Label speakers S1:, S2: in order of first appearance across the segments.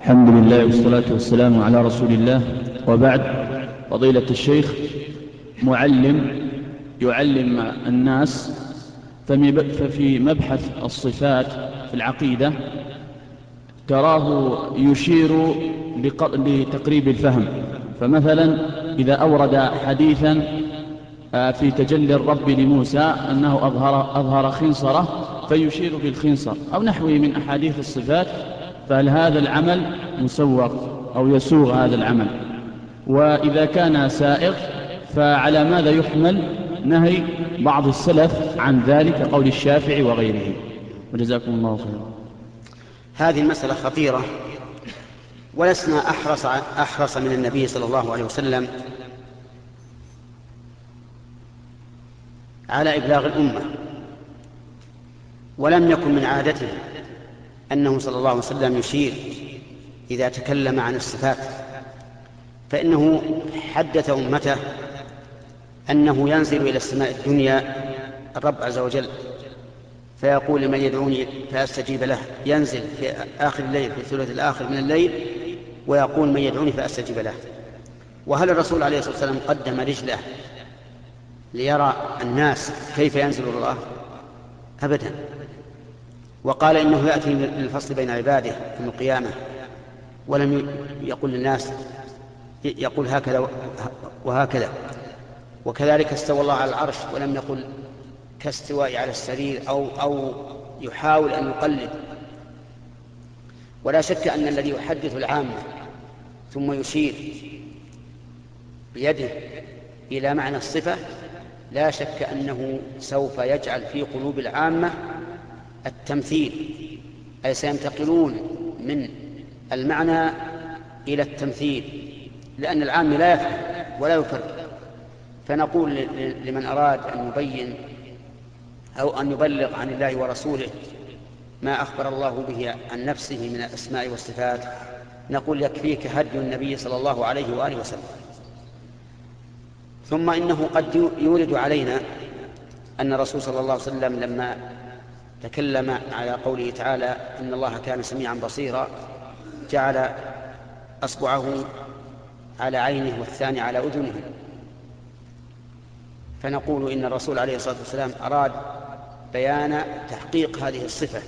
S1: الحمد لله والصلاة والسلام على رسول الله. وبعد فضيلة الشيخ معلم يعلم الناس ففي مبحث الصفات في العقيدة تراه يشير لتقريب الفهم. فمثلا إذا أورد حديثا آه، في تجلي الرب لموسى أنه أظهر, أظهر خنصرة فيشير بالخنصر. أو نحوه من أحاديث الصفات فهل هذا العمل مسوق أو يسوغ هذا العمل؟ وإذا كان سائغ فعلى ماذا يحمل نهي بعض السلف عن ذلك قول الشافعي وغيره؟ وجزاكم الله خيرا.
S2: هذه المسألة خطيرة. ولسنا أحرص, أحرص من النبي صلى الله عليه وسلم على إبلاغ الأمة ولم يكن من عادته أنه صلى الله عليه وسلم يشير إذا تكلم عن الصفات فإنه حدث أمته أنه ينزل إلى السماء الدنيا الرب عز وجل فيقول لمن يدعوني فأستجيب له ينزل في آخر الليل في الثلث الآخر من الليل ويقول من يدعوني فأستجيب له. وهل الرسول عليه الصلاة والسلام قدم رجله ليرى الناس كيف ينزل الله؟ أبدا. وقال إنه يأتي للفصل بين عباده في القيامة ولم يقل للناس يقول هكذا وهكذا. وكذلك استوى الله على العرش ولم يقل كاستواء على السرير أو, أو يحاول أن يقلد. ولا شك أن الذي يحدث العامة ثم يشير بيده إلى معنى الصفة لا شك أنه سوف يجعل في قلوب العامة التمثيل أي سينتقلون من المعنى إلى التمثيل لأن العام لا يفهم ولا يفرق. فنقول لمن أراد أن يبين أو أن يبلغ عن الله ورسوله ما أخبر الله به عن نفسه من الأسماء والصفات نقول يكفيك هدي النبي صلى الله عليه وآله وسلم. ثم إنه قد يورد علينا أن الرسول صلى الله عليه وسلم لما تكلم على قوله تعالى إن الله كان سميعا بصيرا جعل أصبعه على عينه والثاني على أذنه. فنقول إن الرسول عليه الصلاة والسلام أراد بيان تحقيق هذه الصفة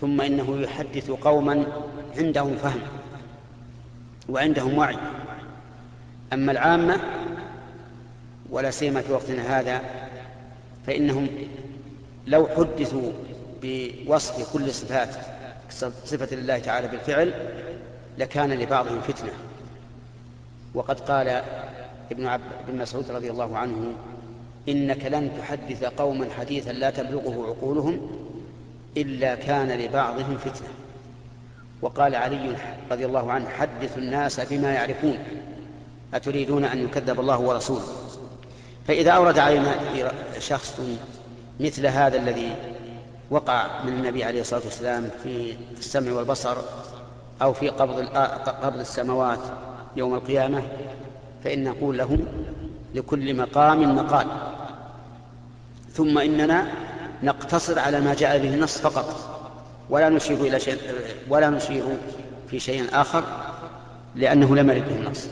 S2: ثم إنه يحدث قوما عندهم فهم وعندهم وعي. أما العامة ولا سيما في وقتنا هذا فإنهم لو حدثوا بوصف كل صفات صفة الله تعالى بالفعل لكان لبعضهم فتنة. وقد قال ابن عب بن مسعود رضي الله عنه إنك لن تحدث قوما حديثا لا تبلغه عقولهم إلا كان لبعضهم فتنة. وقال علي رضي الله عنه حدث الناس بما يعرفون أتريدون أن يكذب الله ورسوله؟ فإذا أورد علينا شخص مثل هذا الذي وقع من النبي عليه الصلاة والسلام في السمع والبصر أو في قبض قبض السماوات يوم القيامة فإن نقول له لكل مقام مقال. ثم إننا نقتصر على ما جاء به النص فقط ولا نشير إلى شيء ولا نشير في شيء آخر لأنه لم يرد به النص.